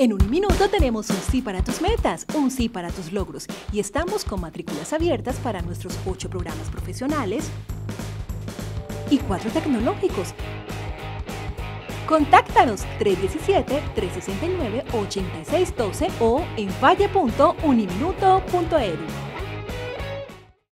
En Uniminuto tenemos un sí para tus metas, un sí para tus logros y estamos con matrículas abiertas para nuestros ocho programas profesionales y cuatro tecnológicos. Contáctanos 317-369-8612 o en valle.uniminuto.edu.